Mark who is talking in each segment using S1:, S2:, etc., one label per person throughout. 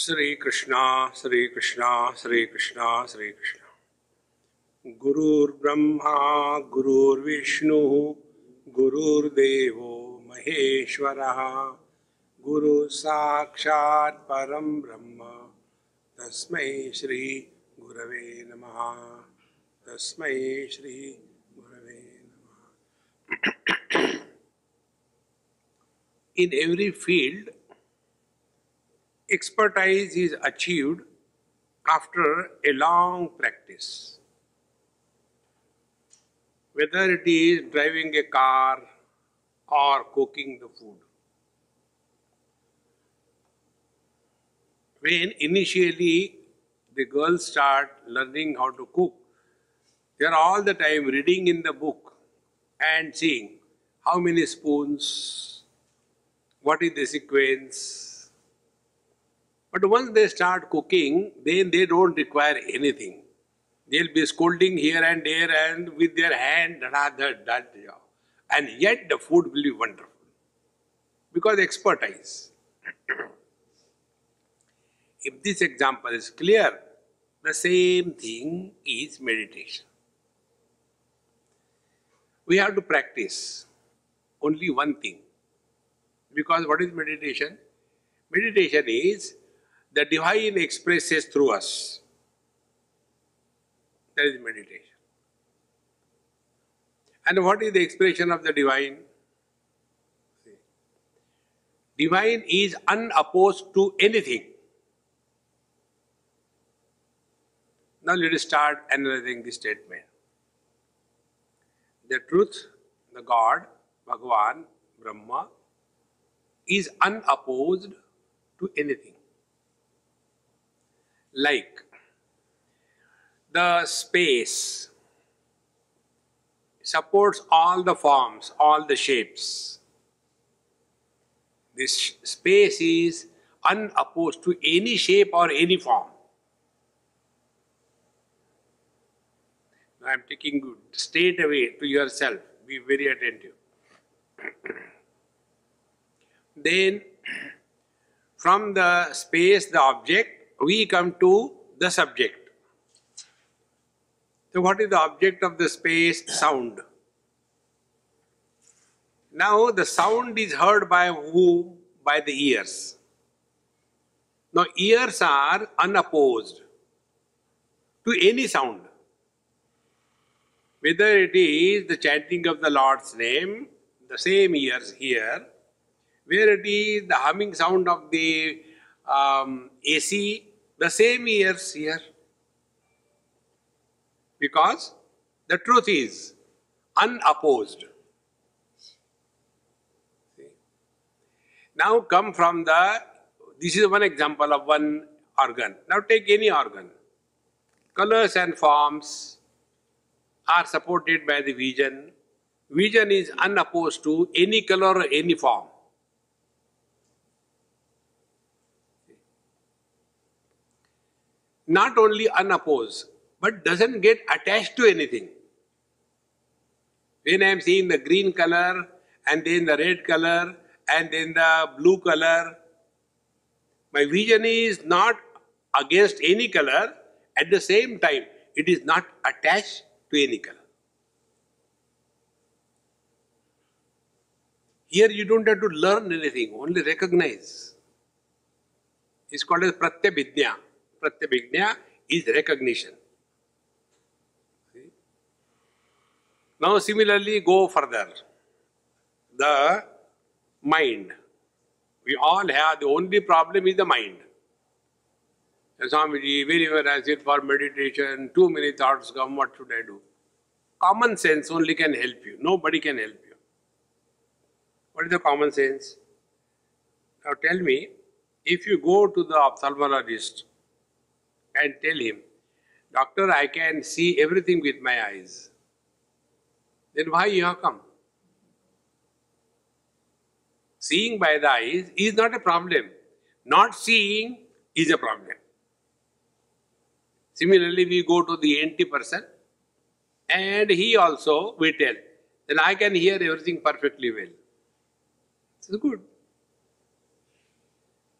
S1: श्री कृष्णा श्री कृष्णा श्री कृष्णा श्री कृष्णा। गुरुर्ब्रह्मा, गुरुर्विष्णु, गुरुर्देव महेश्वर। गुरु साक्षात परम ब्रह्म। तस्म श्री गुरव नम। तस्म श्री गुरव नम। In every field Expertise is achieved after a long practice. Whether it is driving a car or cooking the food. When initially the girls start learning how to cook, they are all the time reading in the book and seeing how many spoons, what is the sequence, but once they start cooking, then they don't require anything. They'll be scolding here and there and with their hand, da, da, da, da, and yet the food will be wonderful. Because expertise. if this example is clear, the same thing is meditation. We have to practice only one thing. Because what is meditation? Meditation is the divine expresses through us. That is meditation. And what is the expression of the divine? Divine is unopposed to anything. Now let us start analyzing this statement. The truth, the God, Bhagavan, Brahma, is unopposed to anything like the space supports all the forms, all the shapes. This space is unopposed to any shape or any form. I am taking good straight away to yourself. Be very attentive. then, from the space, the object, we come to the subject. So, what is the object of the space? Sound. Now, the sound is heard by who? By the ears. Now, ears are unopposed to any sound. Whether it is the chanting of the Lord's name, the same ears hear, where it is the humming sound of the um, AC, the same ears hear. Because the truth is unopposed. Now come from the, this is one example of one organ. Now take any organ. Colors and forms are supported by the vision. Vision is unopposed to any color or any form. Not only unopposed, but doesn't get attached to anything. When I am seeing the green color, and then the red color, and then the blue color, my vision is not against any color, at the same time, it is not attached to any color. Here you don't have to learn anything, only recognize. It's called as pratyabhijna. Pratyabhijna is recognition. See? Now similarly go further. The mind. We all have, the only problem is the mind. Swamiji, wherever I sit for meditation, too many thoughts come, what should I do? Common sense only can help you. Nobody can help you. What is the common sense? Now tell me, if you go to the ophthalmologist and tell him, Doctor, I can see everything with my eyes. Then why you have come? Seeing by the eyes is not a problem. Not seeing is a problem. Similarly, we go to the ENT person and he also we tell, then I can hear everything perfectly well. This is good.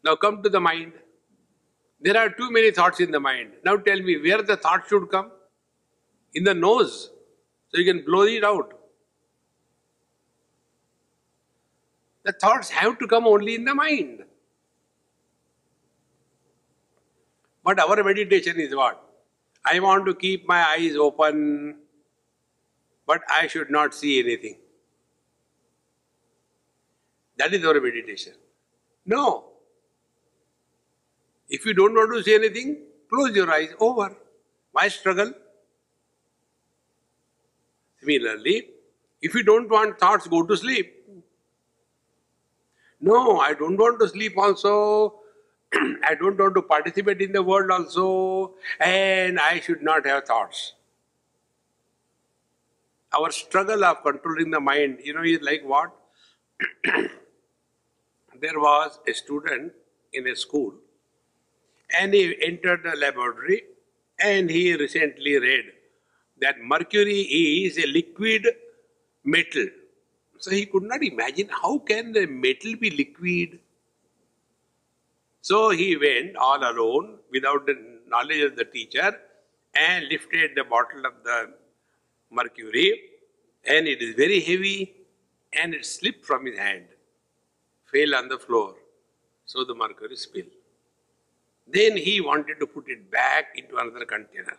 S1: Now come to the mind. There are too many thoughts in the mind. Now tell me where the thought should come? In the nose. So you can blow it out. The thoughts have to come only in the mind. But our meditation is what? I want to keep my eyes open, but I should not see anything. That is our meditation. No. If you don't want to see anything, close your eyes, over. Why struggle? Similarly, if you don't want thoughts, go to sleep. No, I don't want to sleep also. I don't want to participate in the world also, and I should not have thoughts. Our struggle of controlling the mind, you know, is like what? there was a student in a school, and he entered the laboratory, and he recently read that mercury is a liquid metal. So he could not imagine how can the metal be liquid so he went all alone without the knowledge of the teacher and lifted the bottle of the mercury and it is very heavy and it slipped from his hand, fell on the floor. So the mercury spilled. Then he wanted to put it back into another container.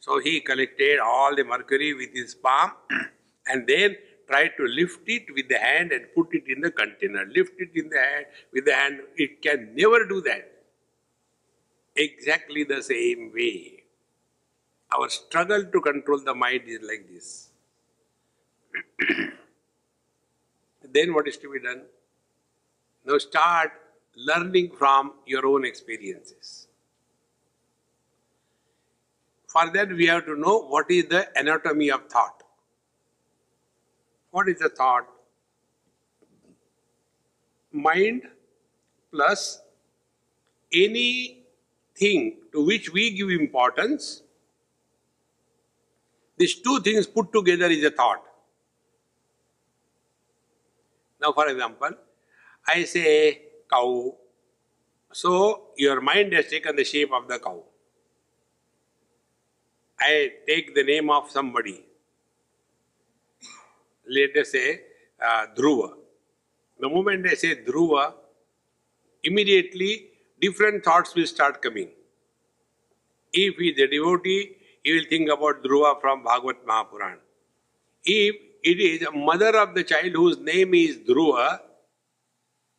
S1: So he collected all the mercury with his palm and then tried to lift it with the hand and put it in the container. Lift it in the hand with the hand. It can never do that. Exactly the same way. Our struggle to control the mind is like this. then what is to be done? Now start learning from your own experiences. For that we have to know what is the anatomy of thought. What is the thought? Mind plus anything to which we give importance. These two things put together is a thought. Now, for example, I say cow. So, your mind has taken the shape of the cow. I take the name of somebody let us say uh, Dhruva. The moment I say Dhruva, immediately different thoughts will start coming. If he is a devotee, he will think about Dhruva from Bhagavad Mahapuran. If it is a mother of the child whose name is Dhruva,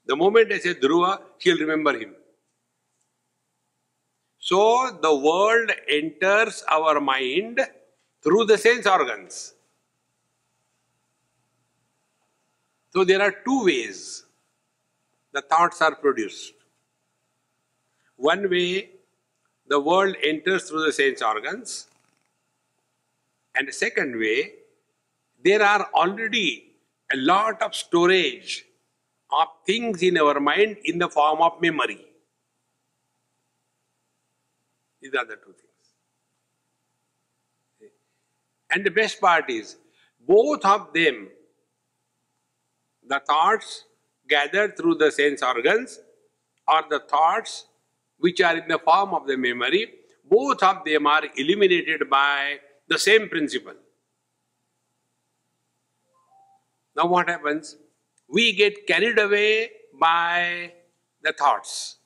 S1: the moment I say Dhruva, she'll remember him. So the world enters our mind through the sense organs. So there are two ways the thoughts are produced. One way, the world enters through the sense organs. And the second way, there are already a lot of storage of things in our mind in the form of memory. These are the two things. And the best part is, both of them the thoughts gathered through the sense organs or the thoughts which are in the form of the memory, both of them are eliminated by the same principle. Now what happens? We get carried away by the thoughts.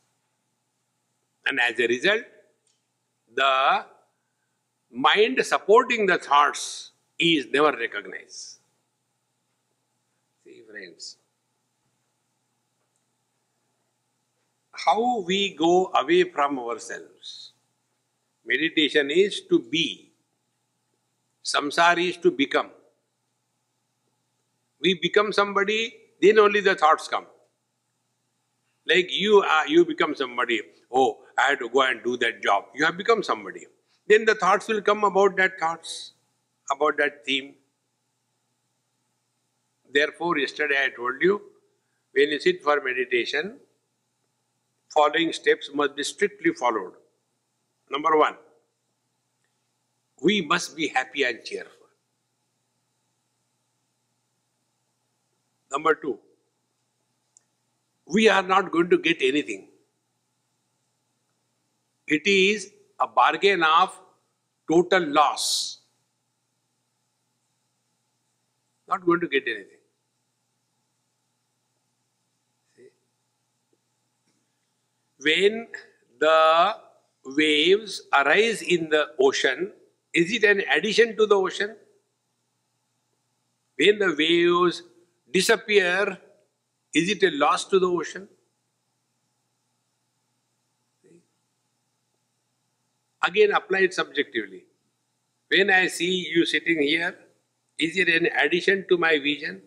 S1: And as a result, the mind supporting the thoughts is never recognized See, friends. How we go away from ourselves. Meditation is to be. Samsara is to become. We become somebody, then only the thoughts come. Like you are, you become somebody. Oh, I have to go and do that job. You have become somebody. Then the thoughts will come about that thoughts, about that theme. Therefore, yesterday I told you, when you sit for meditation, following steps must be strictly followed. Number one, we must be happy and cheerful. Number two, we are not going to get anything. it is a bargain of total loss. Not going to get anything. When the waves arise in the ocean, is it an addition to the ocean? When the waves disappear, is it a loss to the ocean? Again, apply it subjectively. When I see you sitting here, is it an addition to my vision?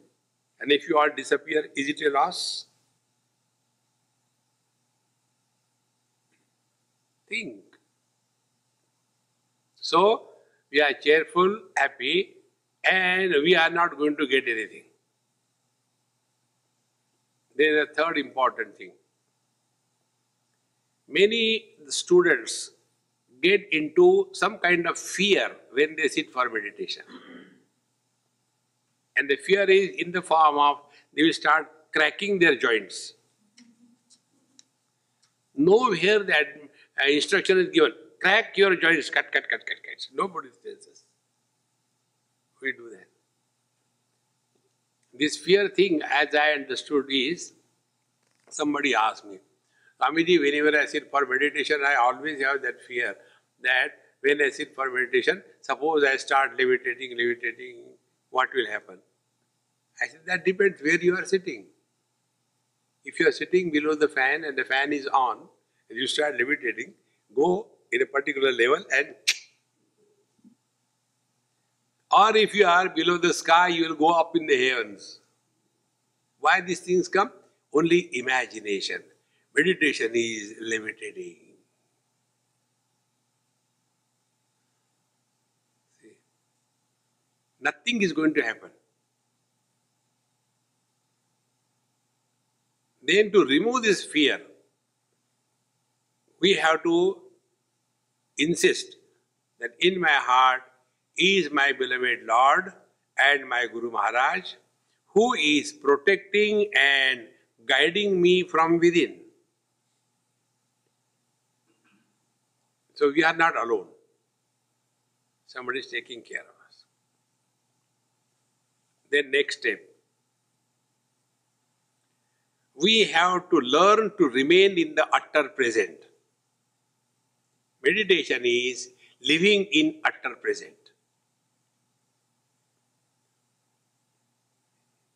S1: And if you all disappear, is it a loss? Think. So, we are cheerful, happy, and we are not going to get anything. There is a third important thing. Many students get into some kind of fear when they sit for meditation. And the fear is in the form of they will start cracking their joints. Nowhere that instruction is given, crack your joints, cut, cut, cut, cut, cut. Nobody says this. We do that. This fear thing, as I understood, is somebody asked me, Swamiji, whenever I sit for meditation, I always have that fear that when I sit for meditation, suppose I start levitating, levitating, what will happen? I said, that depends where you are sitting. If you are sitting below the fan and the fan is on, and you start levitating, go in a particular level and or if you are below the sky, you will go up in the heavens. Why these things come? Only imagination. Meditation is. See? Nothing is going to happen. Then to remove this fear, we have to insist that in my heart is my beloved Lord and my Guru Maharaj who is protecting and guiding me from within. So we are not alone. Somebody is taking care of us. Then next step. We have to learn to remain in the utter present. Meditation is living in utter present.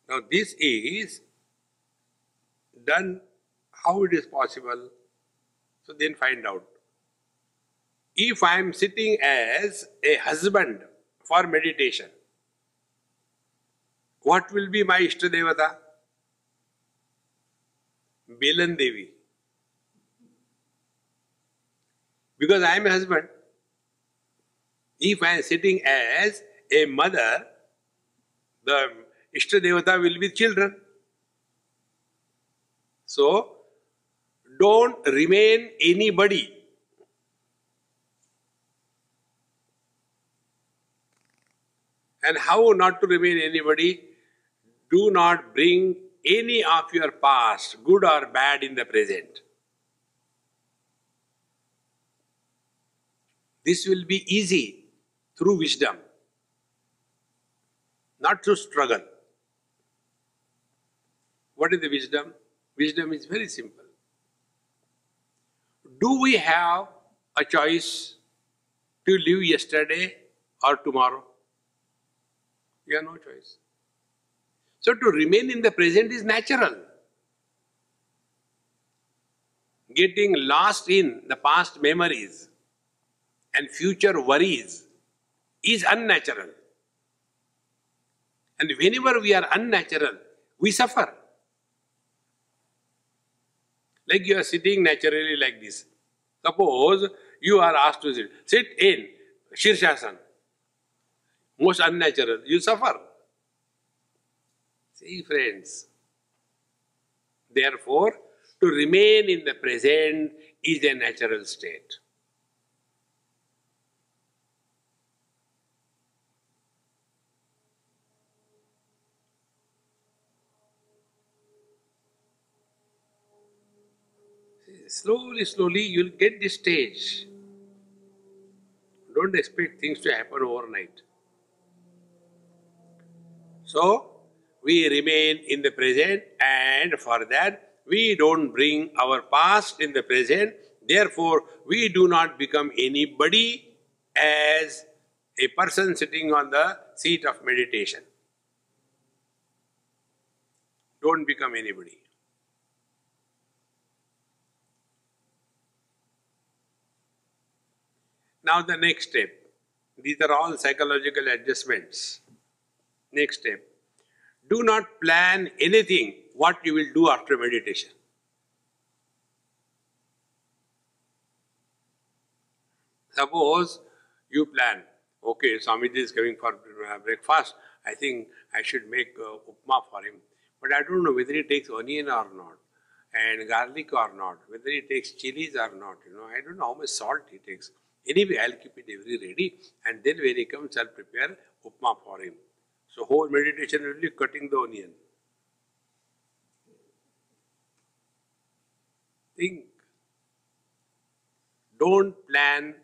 S1: Now this is done how it is possible. So then find out. If I am sitting as a husband for meditation, what will be my Ishtadevata? Belan Devi. Because I am a husband. If I am sitting as a mother, the Ishtadevata will be children. So, don't remain anybody. And how not to remain anybody? Do not bring any of your past, good or bad, in the present. This will be easy through wisdom, not through struggle. What is the wisdom? Wisdom is very simple. Do we have a choice to live yesterday or tomorrow? We have no choice. So to remain in the present is natural. Getting lost in the past memories and future worries is unnatural. And whenever we are unnatural, we suffer. Like you are sitting naturally like this. Suppose you are asked to sit. Sit in Shirshasana. Most unnatural. You suffer. See friends. Therefore, to remain in the present is a natural state. Slowly, slowly you'll get this stage. Don't expect things to happen overnight. So, we remain in the present and for that we don't bring our past in the present. Therefore, we do not become anybody as a person sitting on the seat of meditation. Don't become anybody. Now the next step. These are all psychological adjustments. Next step. Do not plan anything what you will do after meditation. Suppose you plan, okay, Swamiji is coming for breakfast, I think I should make uh, upma for him. But I don't know whether he takes onion or not, and garlic or not, whether he takes chilies or not, you know, I don't know how much salt he takes. Anyway, I'll keep it every ready, and then when he comes, I'll prepare upma for him. So whole meditation will be cutting the onion. Think. Don't plan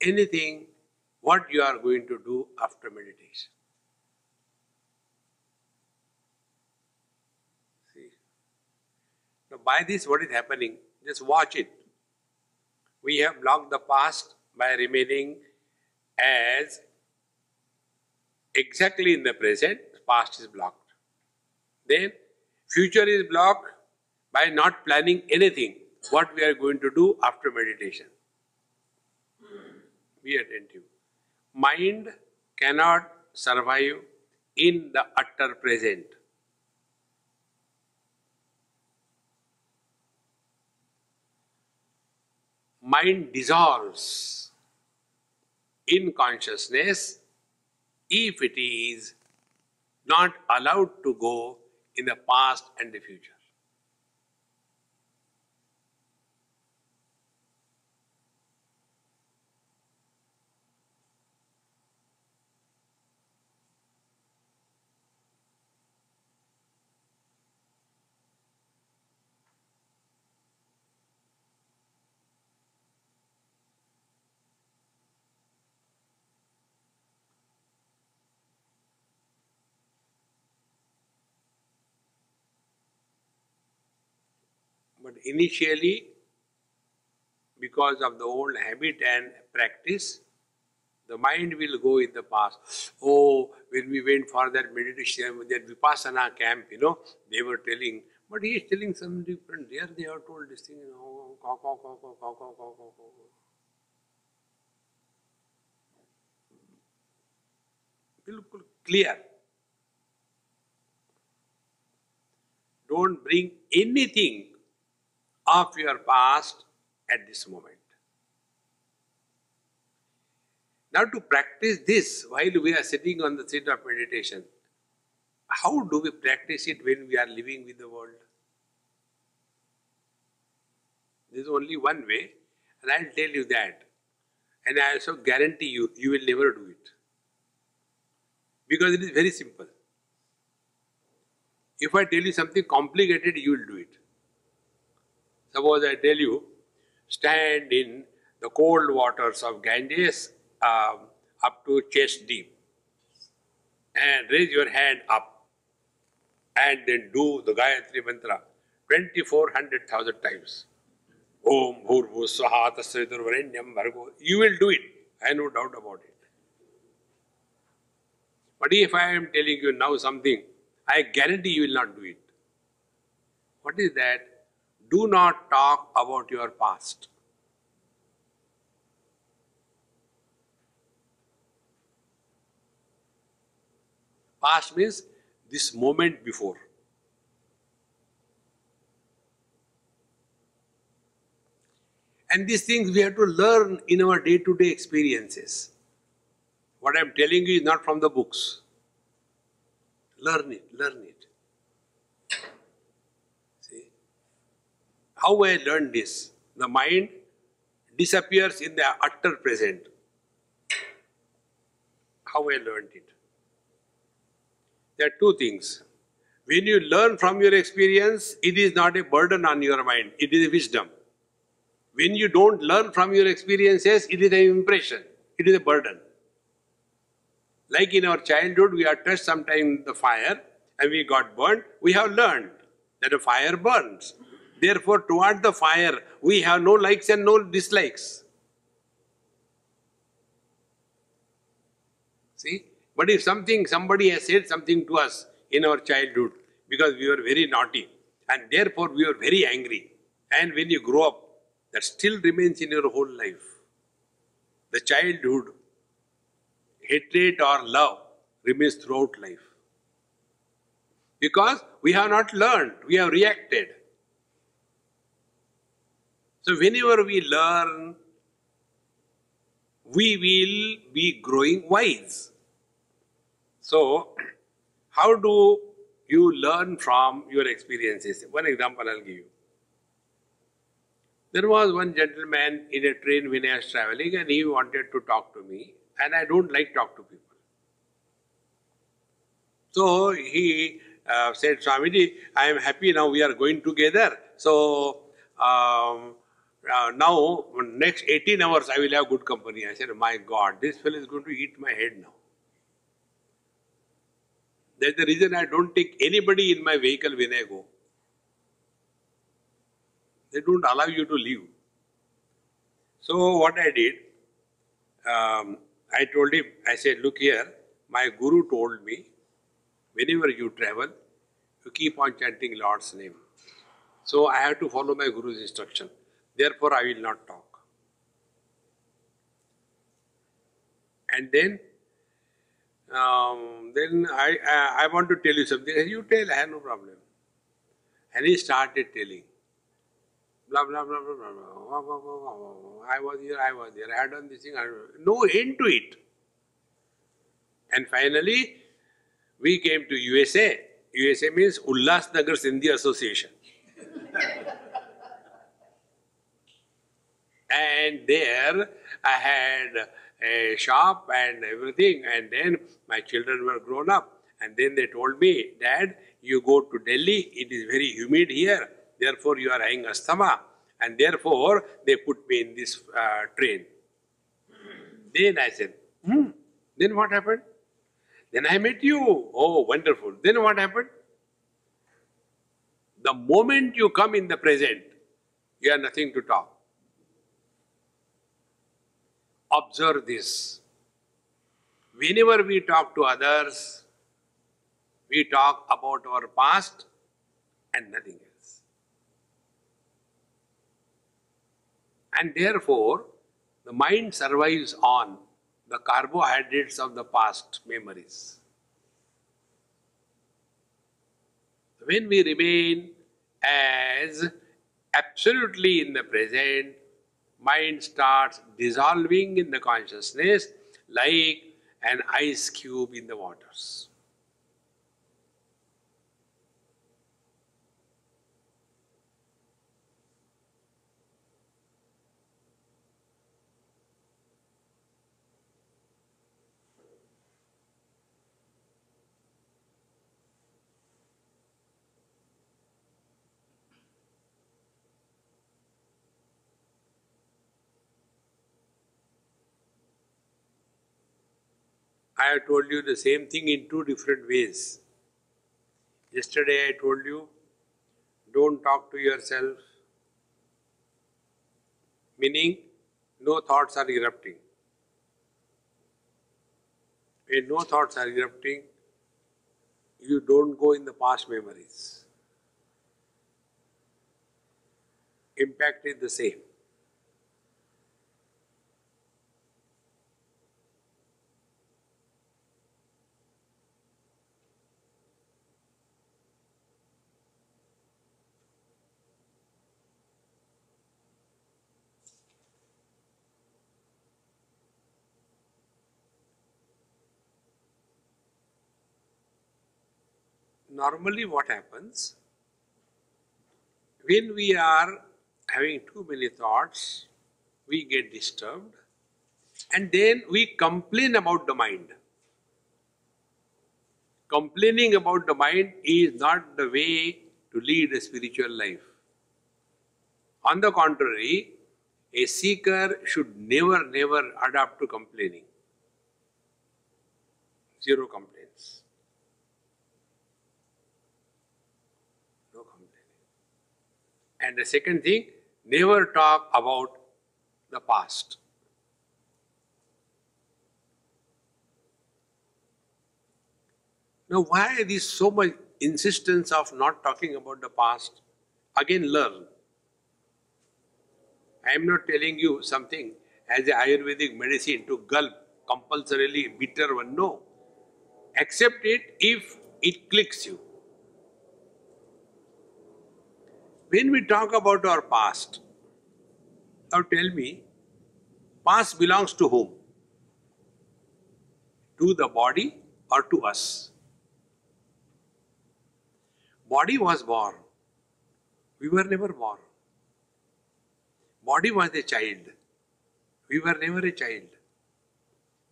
S1: anything what you are going to do after meditation. See. Now by this what is happening? Just watch it. We have blocked the past by remaining as exactly in the present, past is blocked. Then future is blocked by not planning anything what we are going to do after meditation. Be attentive. Mind cannot survive in the utter present. Mind dissolves in consciousness if it is not allowed to go in the past and the future. But initially, because of the old habit and practice, the mind will go in the past. Oh, when we went for that meditation, that Vipassana camp, you know, they were telling, but he is telling something different. There they are told this thing, you know, caw, caw, caw, caw, caw, caw, caw, caw, caw. बिल्कुल clear. Don't bring anything of your past at this moment. Now, to practice this while we are sitting on the seat of meditation, how do we practice it when we are living with the world? There is only one way, and I'll tell you that. And I also guarantee you, you will never do it. Because it is very simple. If I tell you something complicated, you will do it. Suppose I tell you, stand in the cold waters of Ganges um, up to chest deep and raise your hand up and then do the Gayatri Mantra 2400,000 times. Om Bhurvu Swaha Tatsavitur Varenyam Bhargo. You will do it. I have no doubt about it. But if I am telling you now something, I guarantee you will not do it. What is that? Do not talk about your past. Past means this moment before. And these things we have to learn in our day to day experiences. What I am telling you is not from the books. Learn it, learn it. How I learned this? The mind disappears in the utter present. How I learned it? There are two things. When you learn from your experience, it is not a burden on your mind, it is a wisdom. When you don't learn from your experiences, it is an impression, it is a burden. Like in our childhood, we are touched sometime the fire and we got burnt, we have learned that a fire burns. Therefore, toward the fire, we have no likes and no dislikes. See? But if something, somebody has said something to us in our childhood because we were very naughty and therefore we were very angry. And when you grow up, that still remains in your whole life. The childhood, hatred or love remains throughout life. Because we have not learned, we have reacted. So whenever we learn, we will be growing wise. So, how do you learn from your experiences? One example I'll give you. There was one gentleman in a train when I was traveling and he wanted to talk to me and I don't like talk to people. So he uh, said, Swamiji, I am happy now we are going together. So um, uh, now next 18 hours I will have good company. I said, my God, this fellow is going to eat my head now. That's the reason I don't take anybody in my vehicle when I go. They don't allow you to leave. So what I did, um, I told him, I said, look here, my guru told me, whenever you travel, you keep on chanting Lord's name. So I have to follow my guru's instruction. Therefore, I will not talk. And then, um, then I, I, I want to tell you something. You tell, I have no problem. And he started telling blah blah blah blah blah. blah, blah, blah, blah. I was here, I was there, I had done this thing, no end to it. And finally, we came to USA. USA means Ullas Nagar Sindhi Association. And there I had a shop and everything, and then my children were grown up. And then they told me, Dad, you go to Delhi, it is very humid here therefore you are having asthma and therefore they put me in this uh, train. Then I said, hmm, then what happened? Then I met you. Oh, wonderful. Then what happened? The moment you come in the present, you have nothing to talk. Observe this. Whenever we talk to others, we talk about our past and nothing else. And therefore, the mind survives on the carbohydrates of the past memories. When we remain as absolutely in the present, mind starts dissolving in the consciousness like an ice cube in the waters. I have told you the same thing in two different ways. Yesterday I told you, don't talk to yourself, meaning no thoughts are erupting. When no thoughts are erupting, you don't go in the past memories. Impact is the same. Normally what happens when we are having too many thoughts, we get disturbed and then we complain about the mind. Complaining about the mind is not the way to lead a spiritual life. On the contrary, A seeker should never, never adapt to complaining. Zero complaints. No complaining. And the second thing, never talk about the past. Now, why this so much insistence of not talking about the past? Again, learn. I am not telling you something as a Ayurvedic medicine to gulp compulsorily bitter one. No. Accept it if it clicks you. When we talk about our past, now tell me, past belongs to whom? To the body or to us? Body was born. We were never born. Body was a child. We were never a child.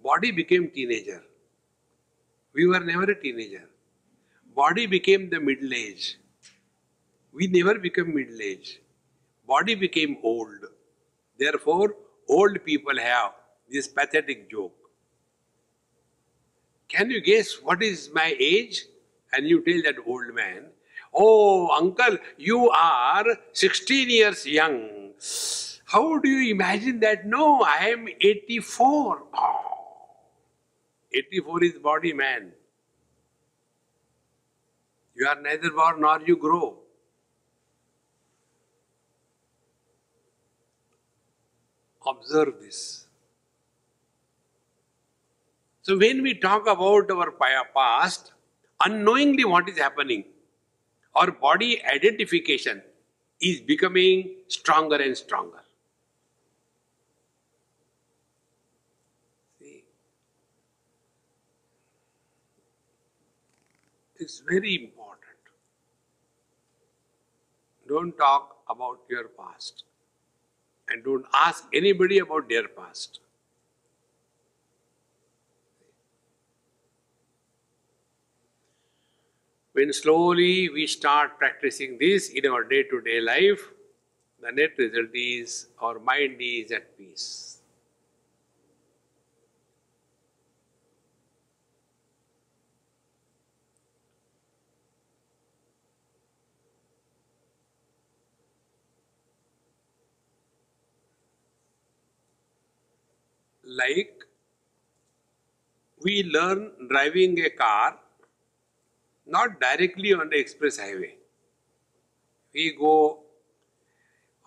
S1: Body became teenager. We were never a teenager. Body became the middle age. We never become middle age. Body became old. Therefore, old people have this pathetic joke. Can you guess what is my age? And you tell that old man, Oh, uncle, you are 16 years young. How do you imagine that? No, I am 84. Oh, 84 is body man. You are neither born nor you grow. Observe this. So when we talk about our past, unknowingly what is happening? Our body identification is becoming stronger and stronger. See? It's very important. Don't talk about your past and don't ask anybody about their past. When slowly we start practicing this in our day to day life, the net result is our mind is at peace. Like we learn driving a car not directly on the express highway. We go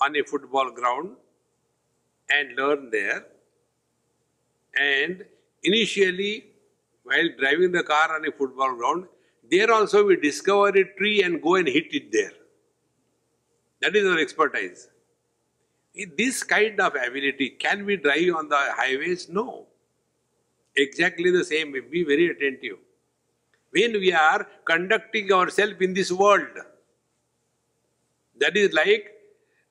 S1: on a football ground and learn there. And initially, while driving the car on a football ground, there also we discover a tree and go and hit it there. That is our expertise. This kind of ability, can we drive on the highways? No. Exactly the same, be very attentive when we are conducting ourselves in this world. That is like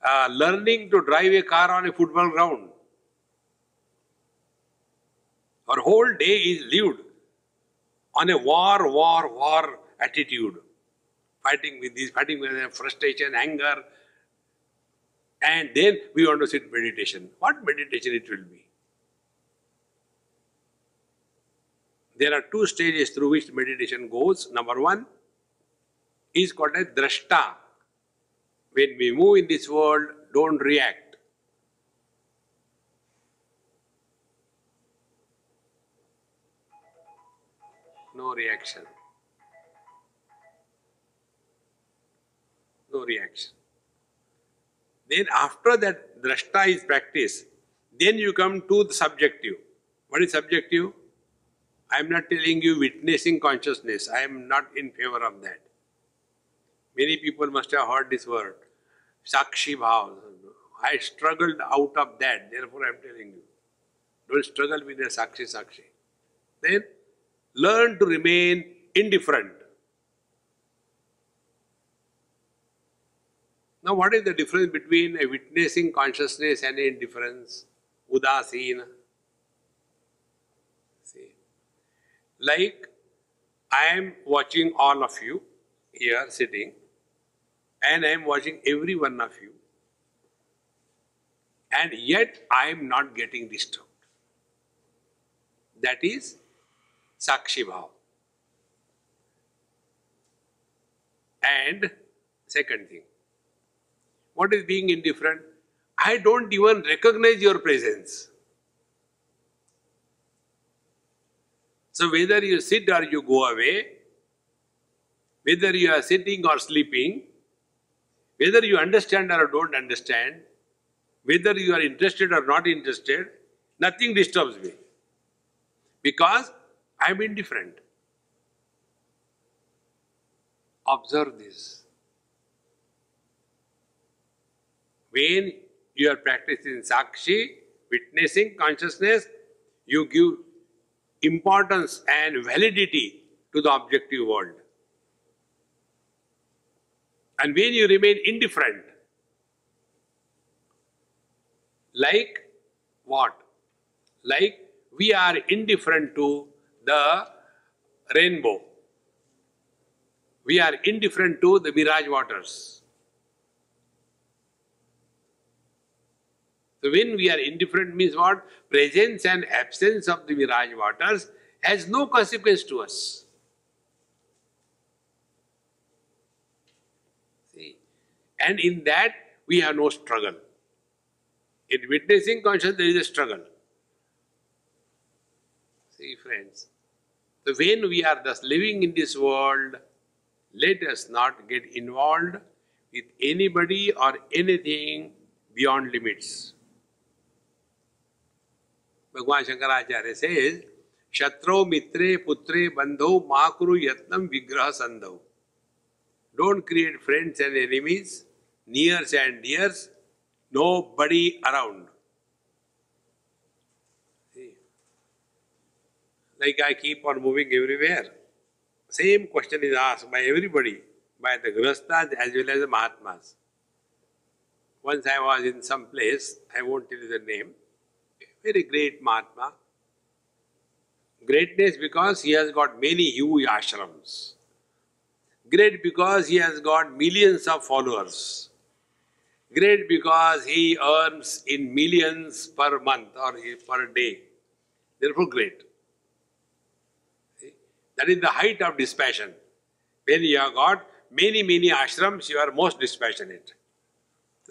S1: uh, learning to drive a car on a football ground. Our whole day is lived on a war, war, war attitude. Fighting with this, fighting with frustration, anger. And then we want to sit meditation. What meditation it will be? There are two stages through which meditation goes. Number one is called a drashta. When we move in this world, don't react. No reaction. No reaction. Then after that drashta is practiced, then you come to the subjective. What is subjective? I am not telling you witnessing consciousness. I am not in favor of that. Many people must have heard this word. Sakshi Bhav. I struggled out of that, therefore I am telling you. Don't struggle with the Sakshi Sakshi. Then learn to remain indifferent. Now, what is the difference between a witnessing consciousness and indifference? Udasina. See, like I am watching all of you here sitting and I am watching every one of you. and yet I am not getting disturbed. That is Sakshi Bhav. And second thing, what is being indifferent? I don't even recognize your presence. So whether you sit or you go away, whether you are sitting or sleeping, whether you understand or don't understand, whether you are interested or not interested, nothing disturbs me. Because I am indifferent. Observe this. When you are practicing Sakshi, witnessing consciousness, you give importance and validity to the objective world. And when you remain indifferent, like what? Like we are indifferent to the rainbow. We are indifferent to the mirage waters. So when we are indifferent means what? Presence and absence of the mirage waters has no consequence to us. See? And in that we have no struggle. In witnessing consciousness there is a struggle. See friends. So when we are thus living in this world, let us not get involved with anybody or anything beyond limits. Bhagwan Shankaracharya says, Shatro mitre putre bandho makuru yatnam vigraha sandho. Don't create friends and enemies, nears and dears, nobody around. See? Like I keep on moving everywhere. Same question is asked by everybody, by the Grihasthas as well as the Mahatmas. Once I was in some place, I won't tell you the name, very great Mahatma. Greatness because he has got many huge ashrams. Great because he has got millions of followers. Great because he earns in millions per month or per day. Therefore, great. That is the height of dispassion. When you have got many, many ashrams, you are most dispassionate.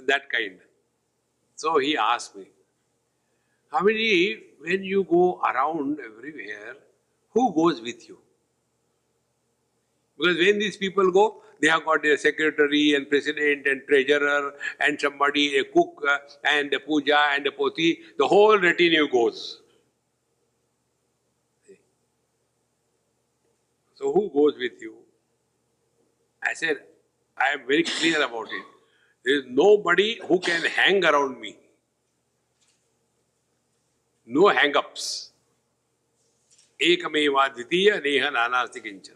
S1: that kind. So he asked me, how many, when you go around everywhere, who goes with you? Because when these people go, they have got a secretary and president and treasurer and somebody, a cook uh, and a puja and a poti, the whole retinue goes. So who goes with you? I said, I am very clear about it. There is nobody who can hang around me. No hang-ups. Ekameva dvitiya neha nanasti kinchana.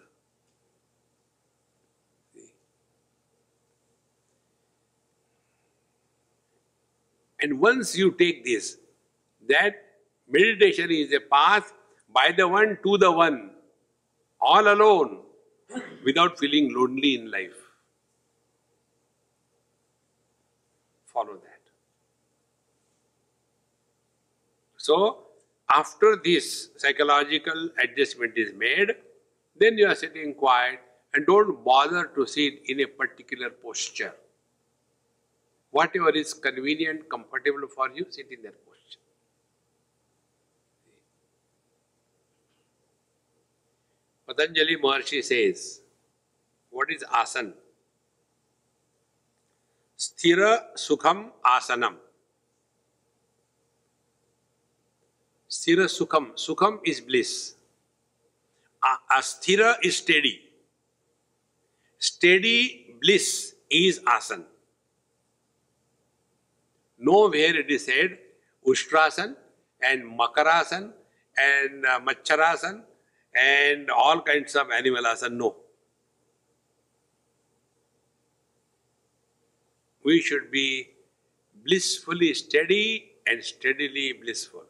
S1: And once you take this, that meditation is a path by the one to the one, all alone, without feeling lonely in life. Follow that. So, after this psychological adjustment is made, then you are sitting quiet and don't bother to sit in a particular posture. Whatever is convenient, comfortable for you, sit in that posture. Patanjali Maharshi says, what is asana? Sthira Sukham Asanam. Sthira Sukham. Sukham is bliss. Asthira is steady. Steady bliss is asana. Nowhere it is said Ustrasan and Makarasan and uh, Macharasan and all kinds of animal asan. No. We should be blissfully steady and steadily blissful.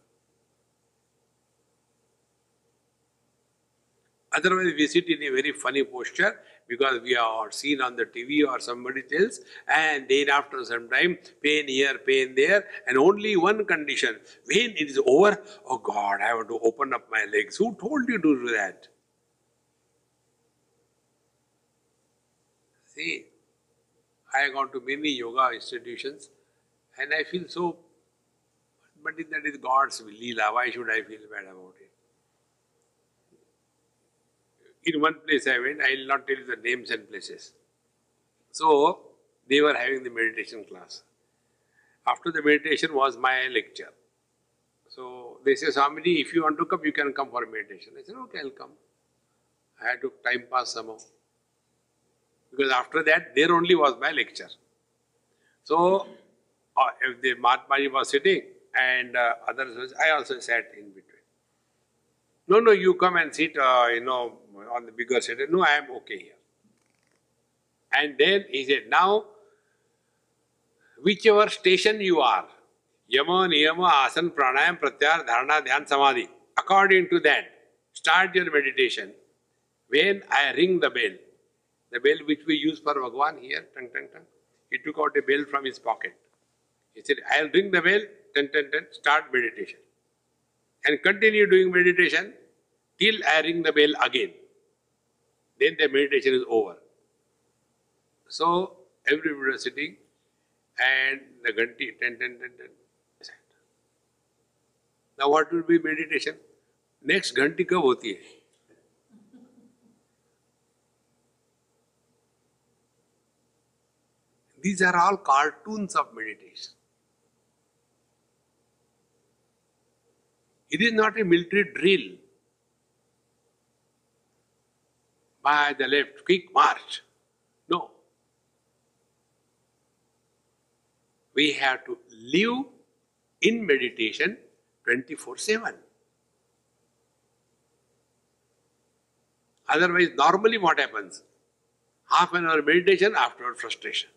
S1: Otherwise, we sit in a very funny posture because we are seen on the TV or somebody else, and then after some time, pain here, pain there, and only one condition when it is over, oh God, I have to open up my legs. Who told you to do that? See, I have gone to many yoga institutions and I feel so, but that is God's will. Why should I feel bad about it? In one place I went, I will not tell you the names and places. So, they were having the meditation class. After the meditation was my lecture. So, they say, Swamiji, if you want to come, you can come for meditation. I said, okay, I'll come. I had to time pass somehow. Because after that, there only was my lecture. So, uh, if the Mahatmaji was sitting and uh, others was, I also sat in between. No, no, you come and sit, uh, you know, on the bigger seat. No, I am okay here. And then he said, now, whichever station you are, yama, niyama, asan, pranayam, pratyahara, dharana, dhyan, samadhi, according to that, start your meditation. When I ring the bell, the bell which we use for Bhagwan here, tang, tang, tang, he took out a bell from his pocket. He said, I'll ring the bell, ten, ten, ten, start meditation. And continue doing meditation till I ring the bell again Then the meditation is over. So, everybody was sitting and the ganti, ten, ten, ten, ten. Now what will be meditation? Next ganti कब होती है These are all cartoons of meditation. It is not a military drill. By the left, quick march. No. We have to live in meditation 24 7. Otherwise, normally what happens? Half an hour meditation, afterward frustration.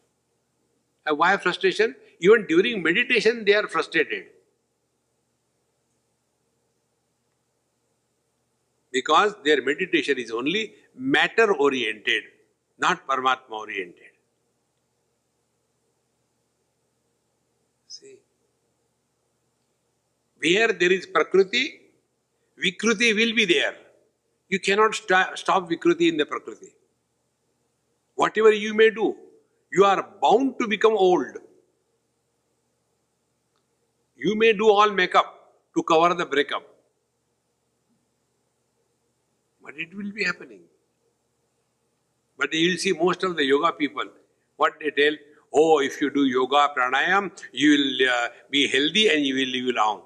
S1: And why frustration? Even during meditation, they are frustrated. Because their meditation is only matter oriented, not Paramatma oriented. See, where there is Prakriti, Vikruti will be there. You cannot st stop Vikruti in the Prakriti. Whatever you may do, you are bound to become old. You may do all makeup to cover the breakup. But it will be happening. But you will see most of the yoga people, what they tell, oh, if you do yoga, pranayam, you will uh, be healthy and you will live long.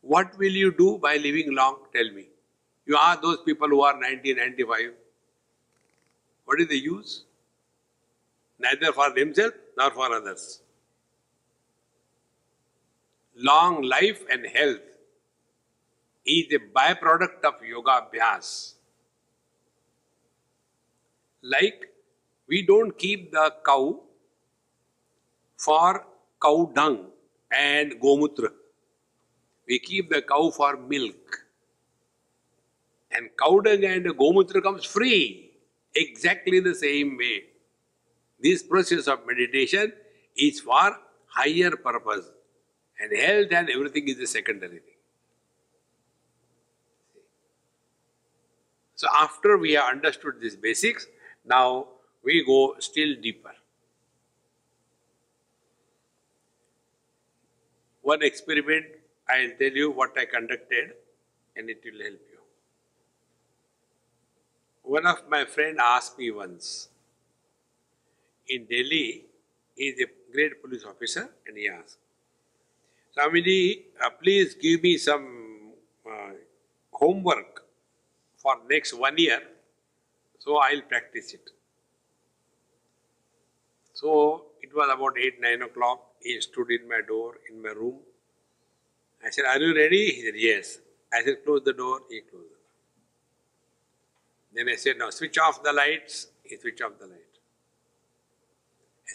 S1: What will you do by living long? Tell me. You ask those people who are 90, 95, what is the use? neither for themselves nor for others. Long life and health is a byproduct of yoga abhyas. Like we don't keep the cow for cow dung and gomutra. We keep the cow for milk. And cow dung and gomutra comes free. Exactly the same way. This process of meditation is for higher purpose and health and everything is a secondary thing. So after we have understood these basics, now we go still deeper. One experiment, I will tell you what I conducted and it will help you. One of my friend asked me once, in Delhi, he is a great police officer and he asked, Swamiji, uh, please give me some uh, homework for next one year, so I'll practice it. So it was about 8, 9 o'clock. He stood in my door, in my room. I said, Are you ready? He said, Yes. I said, Close the door. He closed the door. Then I said, Now switch off the lights. He switched off the light.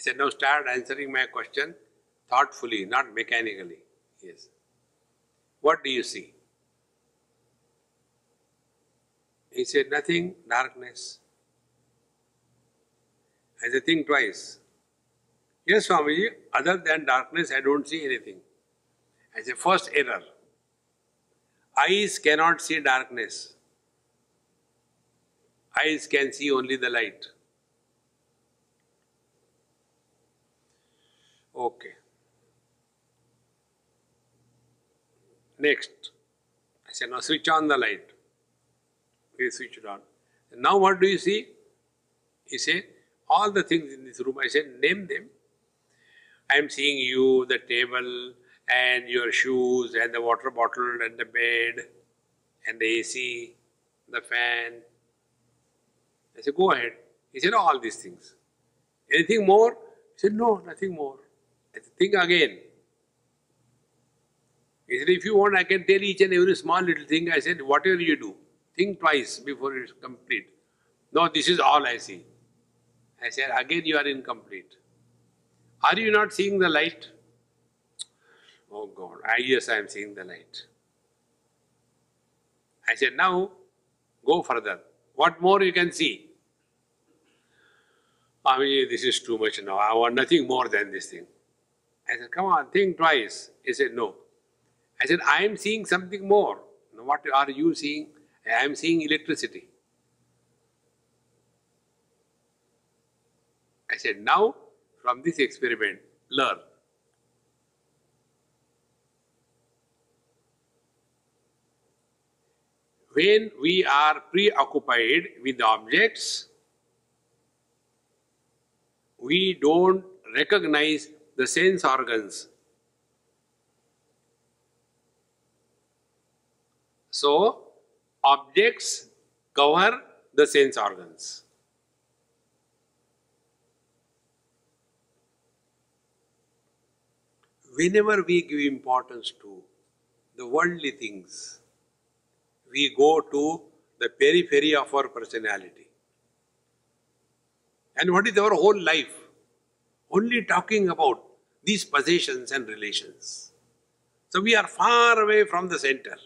S1: I said, now start answering my question thoughtfully, not mechanically. Yes. What do you see? He said, Nothing, darkness. I said, Think twice. Yes, Swamiji, other than darkness, I don't see anything. I said, First error. Eyes cannot see darkness. Eyes can see only the light. Okay. Next. I said, now switch on the light. He switched it on. Now what do you see? He said, all the things in this room. I said, name them. I am seeing you, the table, and your shoes, and the water bottle, and the bed, and the AC, the fan. I said, go ahead. He said, all these things. Anything more? He said, no, nothing more. I said, think again. He said, if you want, I can tell each and every small little thing. I said, whatever you do, think twice before it's complete. No, this is all I see. I said, again you are incomplete. Are you not seeing the light? Oh God, I, yes, I am seeing the light. I said, now go further. What more you can see? Swamiji, this is too much now. I want nothing more than this thing. I said, come on, think twice. He said, no. I said, I am seeing something more. What are you seeing? I am seeing electricity. I said, now from this experiment, learn. When we are preoccupied with objects, we don't recognize the sense organs. So, objects cover the sense organs. Whenever we give importance to the worldly things, we go to the periphery of our personality. And what is our whole life? Only talking about these possessions and relations. So we are far away from the center.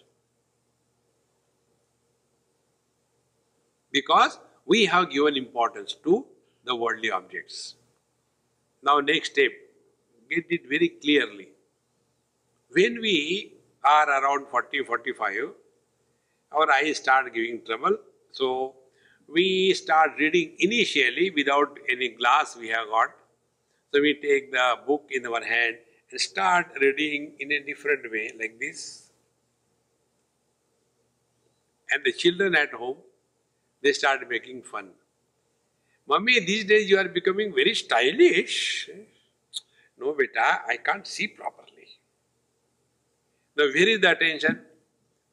S1: Because we have given importance to the worldly objects. Now next step, get it very clearly. When we are around 40, 45, our eyes start giving trouble. So we start reading initially without any glass we have got. So we take the book in our hand and start reading in a different way like this. And the children at home, they start making fun. Mummy, these days you are becoming very stylish. No, beta, I can't see properly. Now, where is the attention?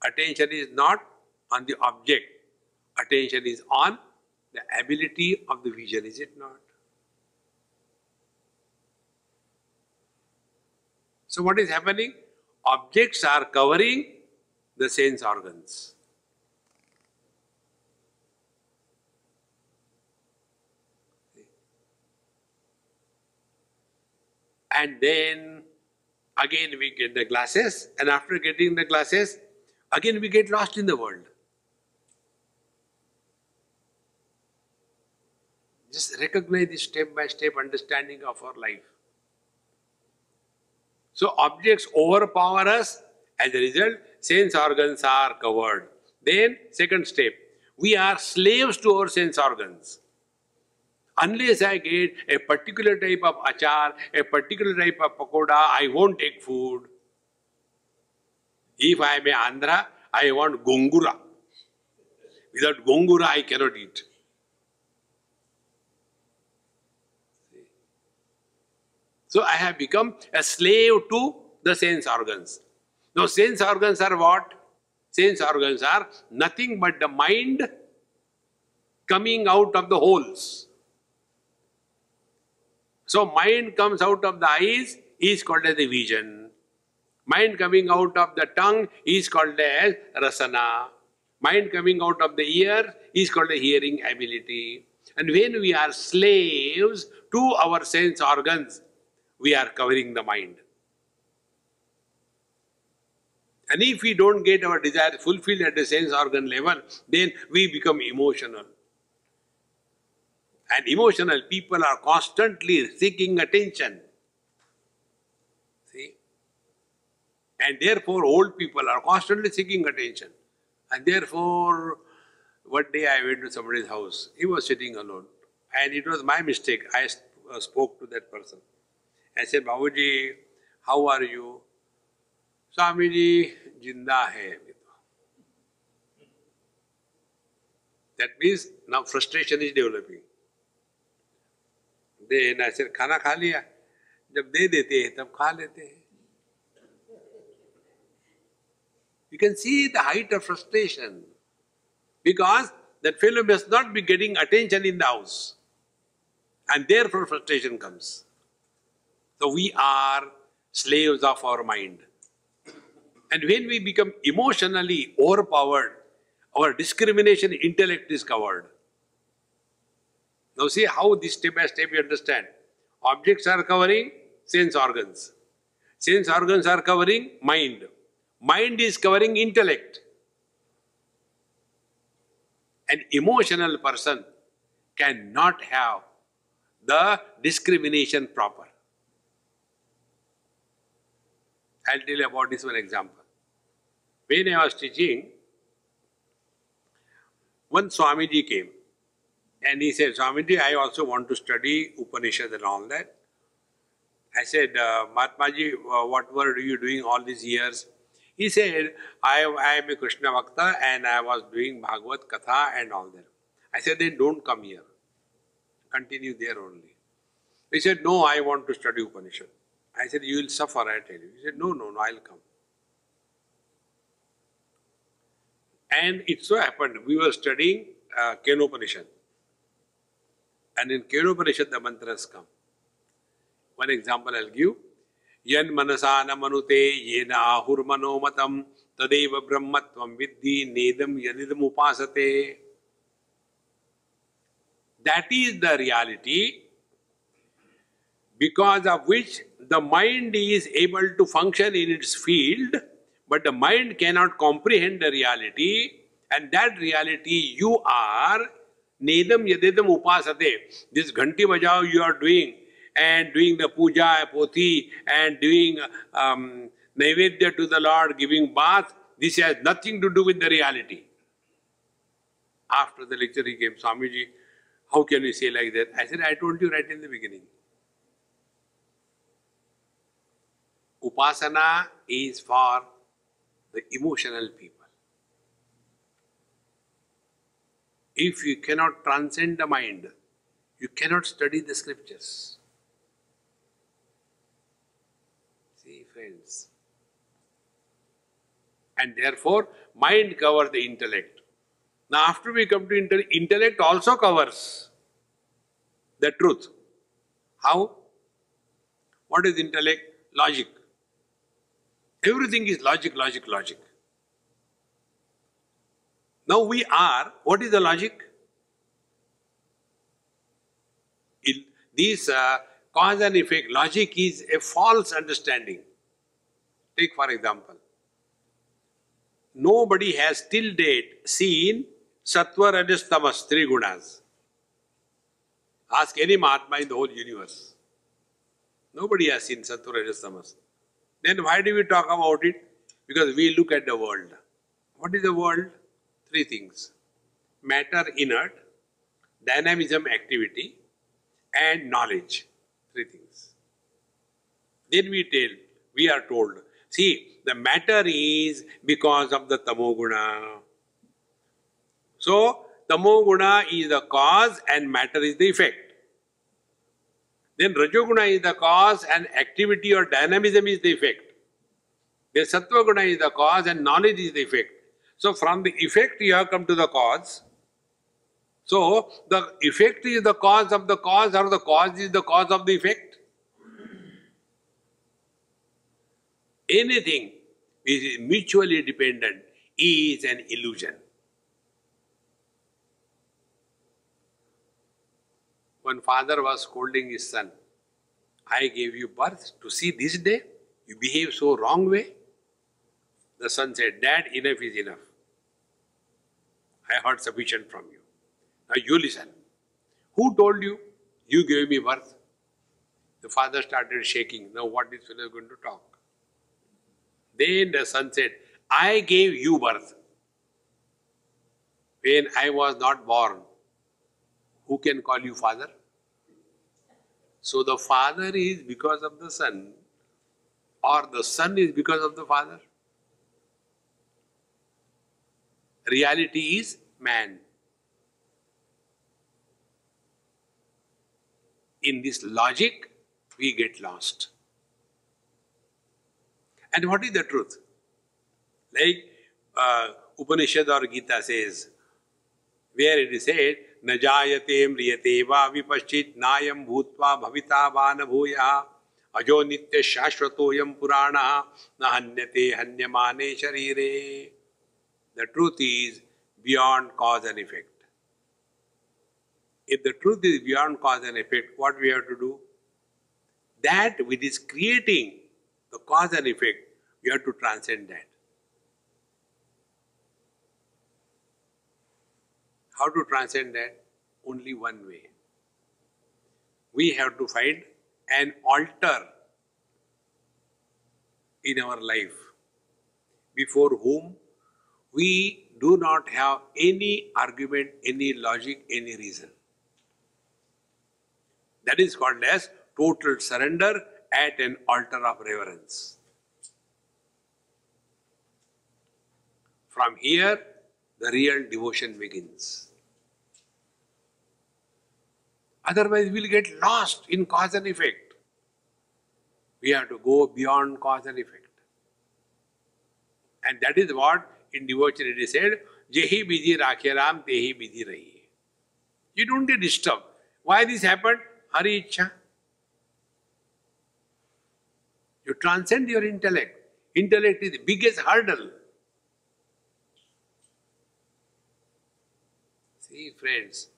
S1: Attention is not on the object. Attention is on the ability of the vision, is it not? So what is happening? Objects are covering the sense organs. And then again we get the glasses and after getting the glasses, again we get lost in the world. Just recognize the step by step understanding of our life. So objects overpower us. As a result, sense organs are covered. Then, second step, we are slaves to our sense organs. Unless I get a particular type of achar, a particular type of pakoda, I won't take food. If I am a Andhra, I want gongura. Without gongura, I cannot eat. So I have become a slave to the sense organs. Now sense organs are what? Sense organs are nothing but the mind coming out of the holes. So mind comes out of the eyes is called as the vision. Mind coming out of the tongue is called as rasana. Mind coming out of the ear is called the hearing ability. And when we are slaves to our sense organs, we are covering the mind. And if we don't get our desire fulfilled at the sense organ level, then we become emotional. And emotional people are constantly seeking attention. See? And therefore, old people are constantly seeking attention. And therefore, one day I went to somebody's house. He was sitting alone. And it was my mistake. I uh, spoke to that person. I said, Babuji, how are you? Swamiji, jinda hai. That means now frustration is developing. Then I said, खाना खा लिया जब दे देते हैं तब खा लेते हैं You can see the height of frustration because that fellow must not be getting attention in the house and therefore frustration comes. So we are slaves of our mind. And when we become emotionally overpowered, our discrimination intellect is covered. Now see how this step by step you understand. Objects are covering sense organs. Sense organs are covering mind. Mind is covering intellect. An emotional person cannot have the discrimination proper. I'll tell you about this one example. When I was teaching, one Swamiji came and he said, Swamiji, I also want to study Upanishad and all that. I said, uh, Mahatmaji, uh, what were you doing all these years? He said, I, I am a Krishna Bhakta and I was doing Bhagavad Katha and all that. I said, then don't come here. Continue there only. He said, no, I want to study Upanishad. I said, you will suffer, I tell you. He said, no, no, no, I'll come. And it so happened, we were studying uh, Kenopanishad. And in Kenopanishad, the mantras come. One example I'll give. Yan manasa na manute yena ahur manomatam tadeva brahmatvam vidhi nedam yadidam upasate. That is the reality because of which the mind is able to function in its field but the mind cannot comprehend the reality, and that reality you are नेदम यदेदम उपासते। जिस घंटी बजाओ you are doing and doing the puja pothi and doing naivedya to the lord giving bath this has nothing to do with the reality after the lecture he came Swami ji how can you say like that I said I told you right in the beginning upasana is for the emotional people If you cannot transcend the mind, you cannot study the scriptures. See, friends. And therefore, mind covers the intellect. Now, after we come to intellect, intellect also covers the truth. How? What is intellect? Logic. Everything is logic, logic, logic. Now we are, what is the logic? In this uh, cause and effect, logic is a false understanding. Take for example, nobody has till date seen Sattva, Rajas, Tamas, three gunas. Ask any Mahatma in the whole universe. Nobody has seen Sattva, Rajas, Tamas. Then why do we talk about it? Because we look at the world. What is the world? Three things. Matter inert, dynamism activity, and knowledge. Three things. Then we tell, we are told, see, the matter is because of the tamoguna. So, tamoguna is the cause and matter is the effect. Then Rajoguna is the cause and activity or dynamism is the effect. Then Sattva Guna is the cause and knowledge is the effect. So from the effect you have come to the cause. So the effect is the cause of the cause or the cause is the cause of the effect. Anything is mutually dependent is an illusion. One father was scolding his son. I gave you birth to see this day. You behave so wrong way. The son said, Dad, enough is enough. I heard sufficient from you. Now you listen. Who told you? You gave me birth. The father started shaking. Now what this fellow is going to talk? Then the son said, I gave you birth. When I was not born, who can call you father? So the father is because of the son, or the son is because of the father. Reality is man. In this logic, we get lost. And what is the truth? Like uh, Upanishad or Gita says, where it is said, न जायते म्रियते वा विपश्चित नायम भूत्वा भविता वा न भूया अजो नित्य शाश्वतोयम पुराण न हन्यते हन्यमाने शरीरे The truth is beyond cause and effect. If the truth is beyond cause and effect, what we have to do? That which is creating the cause and effect, we have to transcend that. How to transcend that? Only one way. We have to find an altar in our life before whom we do not have any argument, any logic, any reason. That is called as total surrender at an altar of reverence. From here, the real devotion begins. Otherwise, we'll get lost in cause and effect. We have to go beyond cause and effect. And that is what in devotion is said, Jehi biji rakhe ram, tehi biji rahi. You don't get disturbed. Why this happened? Hari Icha. You transcend your intellect. Intellect is the biggest hurdle. See, friends,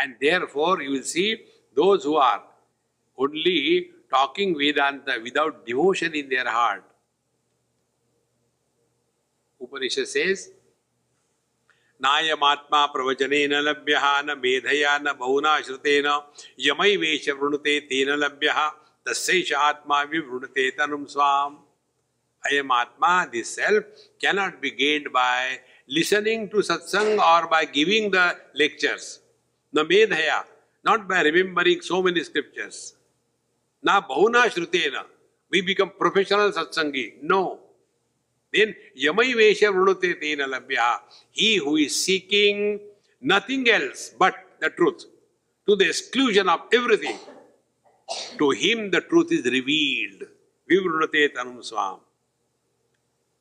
S1: and therefore, you will see those who are only talking Vedanta without devotion in their heart. Upanishad says नायमात्मा प्रवचने न लभ्य, न मेधया, न बहुना श्रुते न यम वेश वृणुते तेन लभ्य तस्श आत्मा विवृणुते तनु स्वाम। I am atma this self cannot be gained by listening to satsang और बाय गिविंग द लेक्चर्स न मेधया not by remembering so many scriptures ना बहुना श्रुते न we become professional satsangi no. Then yamai vesha vrunute tena labhya. He who is seeking nothing else but the truth to the exclusion of everything. To him the truth is revealed. Vivrunate tanum swam.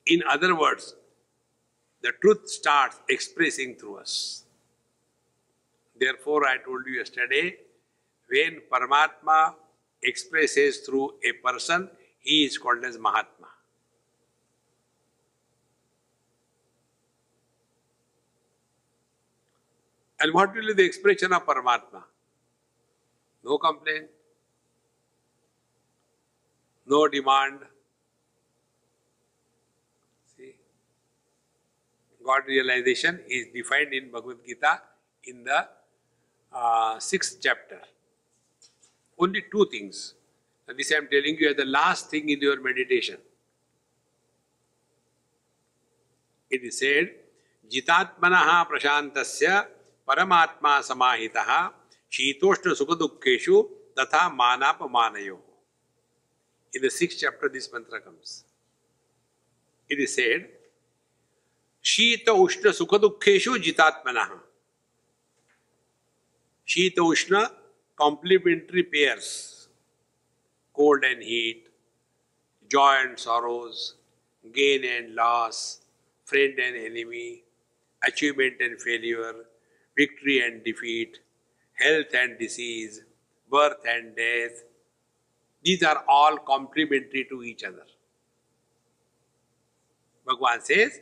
S1: In other words, the truth starts expressing through us. Therefore, I told you yesterday, when Paramatma expresses through a person, he is called as Mahatma. And what will be the expression of Paramatma? No complaint, no demand. See, God realization is defined in Bhagavad Gita in the uh, sixth chapter. Only two things. And this I am telling you as the last thing in your meditation. It is said, Jitatmanaha परमात्मा समाहितः शीतोष्ण सुख दुखेशु तथा मानापमानयो। In the six chapter this mantra comes it is said शीत उष्ण सुख दुखेशु जितात्मनः। शीत उष्ण complementary pairs cold and heat joy and sorrows gain and loss friend and enemy achievement and failure victory and defeat, health and disease, birth and death. These are all complementary to each other. Bhagwan says,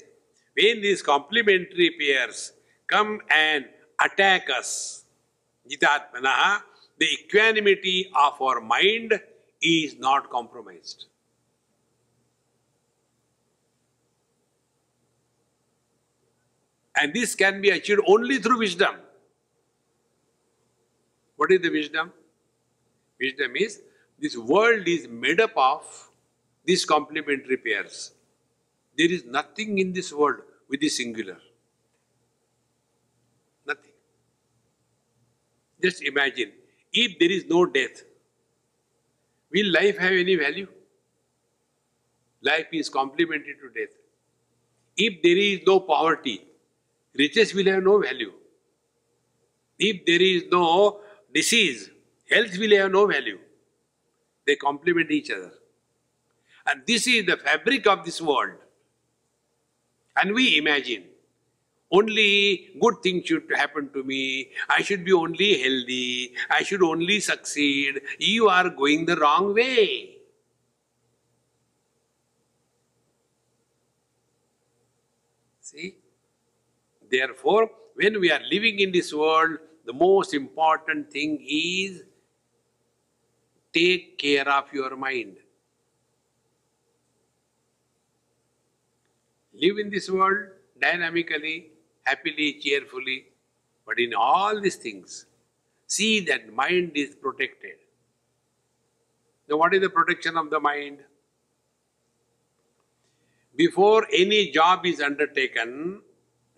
S1: when these complementary pairs come and attack us, Jitatmanaha, the equanimity of our mind is not compromised. And this can be achieved only through wisdom. What is the wisdom? Wisdom is this world is made up of these complementary pairs. There is nothing in this world with the singular. Nothing. Just imagine if there is no death, will life have any value? Life is complementary to death. If there is no poverty, riches will have no value. If there is no disease, health will have no value. They complement each other. And this is the fabric of this world. And we imagine only good things should happen to me. I should be only healthy. I should only succeed. You are going the wrong way. See? Therefore, when we are living in this world, the most important thing is take care of your mind. Live in this world dynamically, happily, cheerfully, but in all these things, see that mind is protected. Now, what is the protection of the mind? Before any job is undertaken,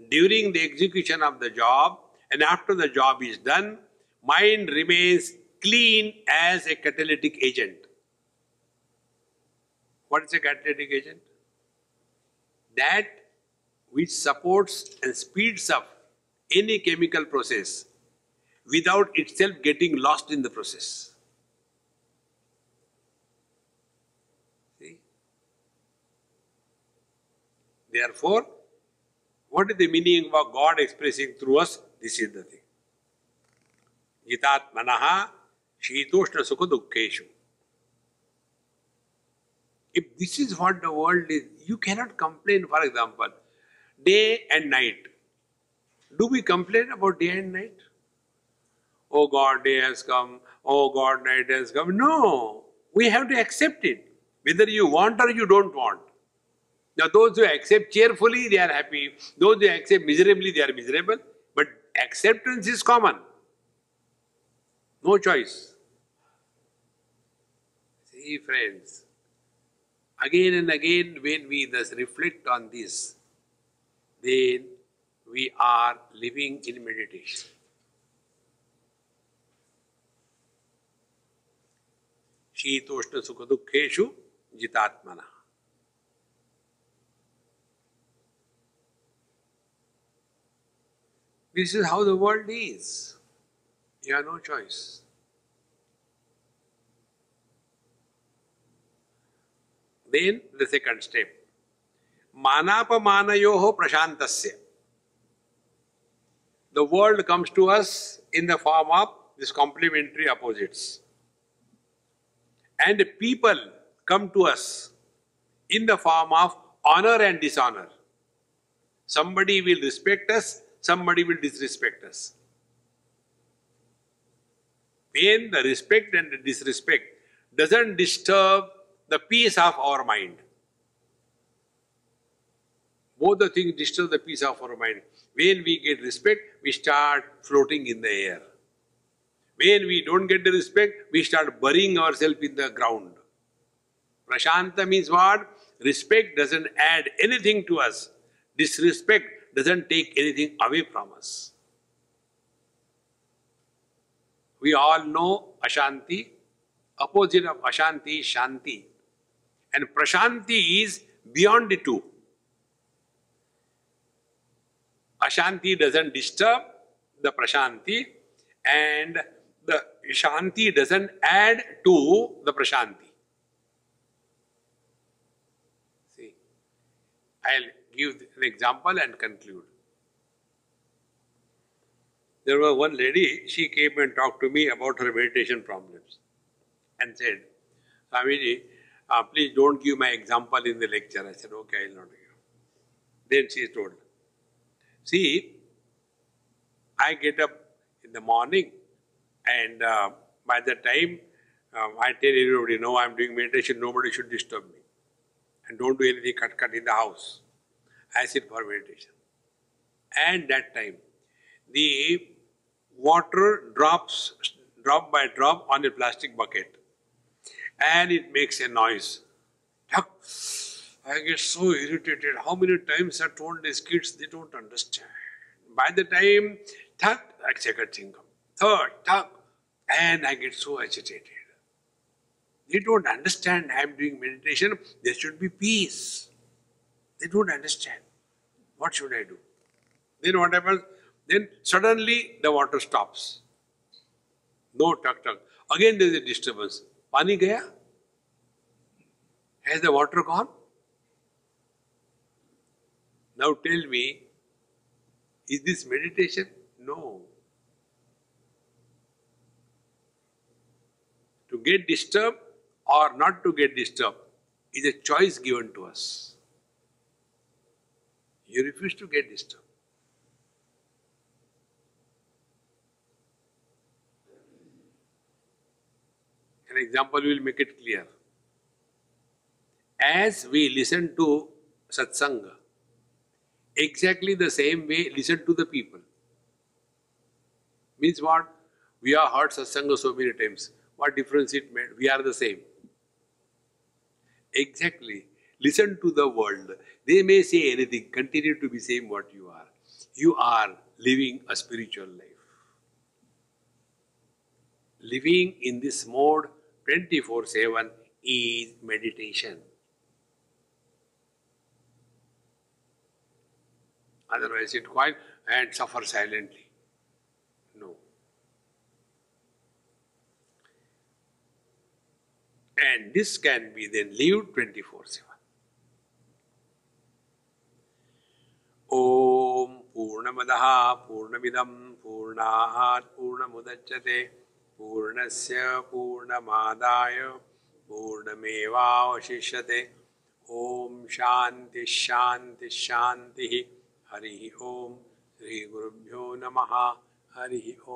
S1: during the execution of the job and after the job is done, mind remains clean as a catalytic agent. What is a catalytic agent? That which supports and speeds up any chemical process without itself getting lost in the process. See? Therefore, what is the meaning of God expressing through us? This is the thing. Jitatmanaha Shitoshna Sukha. If this is what the world is, you cannot complain, for example, day and night. Do we complain about day and night? Oh God, day has come. Oh God, night has come. No, we have to accept it, whether you want or you don't want. Now, those who accept cheerfully, they are happy. Those who accept miserably, they are miserable. But acceptance is common. No choice. See, friends, again and again, when we thus reflect on this, then we are living in meditation. शीतोष्ण सुख दुखेशु जितात्मना This is how the world is. You have no choice. Then the second step. Manapamanayoho prashantasya. The world comes to us in the form of these complementary opposites. And people come to us in the form of honor and dishonor. Somebody will respect us, somebody will disrespect us. When the respect and the disrespect doesn't disturb the peace of our mind. Both the things disturb the peace of our mind. When we get respect, we start floating in the air. When we don't get the respect, we start burying ourselves in the ground. Prashanta means what? Respect doesn't add anything to us. Disrespect doesn't take anything away from us. We all know Ashanti. Opposite of Ashanti is Shanti. And Prashanti is beyond the two. Ashanti doesn't disturb the Prashanti and the Shanti doesn't add to the Prashanti. See, I'll give an example and conclude. There was one lady, she came and talked to me about her meditation problems and said, Swamiji, uh, please don't give my example in the lecture. I said, okay, I'll not give. Then she told, see, I get up in the morning and uh, by the time um, I tell everybody, no, I'm doing meditation, nobody should disturb me. And don't do anything cut cut in the house. I for meditation. and that time the water drops drop by drop on a plastic bucket and it makes a noise. I get so irritated. How many times I told these kids they don't understand. By the time third, second thing, third, third, and I get so agitated. They don't understand I am doing meditation. There should be peace. They don't understand. What should I do? Then what happens? Then suddenly the water stops. No tuk tuk. Again there is a disturbance. Pani gaya? Has the water gone? Now tell me, is this meditation? No. To get disturbed or not to get disturbed is a choice given to us. You refuse to get disturbed. An example will make it clear. As we listen to satsanga, exactly the same way listen to the people. Means what? We have heard satsanga so many times. What difference it made? We are the same. Exactly. Listen to the world. They may say anything, continue to be same what you are. You are living a spiritual life. Living in this mode 24 7 is meditation. Otherwise, sit quiet and suffer silently. No. And this can be then lived 24 ॐ पूर्णमदः पूर्णमिदं पूर्णात् पूर्णमुदच्यते पूर्णस्य पूर्णमादाय पूर्णमेवावशिष्यते। शांति हरि हरिः ॐ श्रीगुरुभ्यो नमः। हरिः ॐ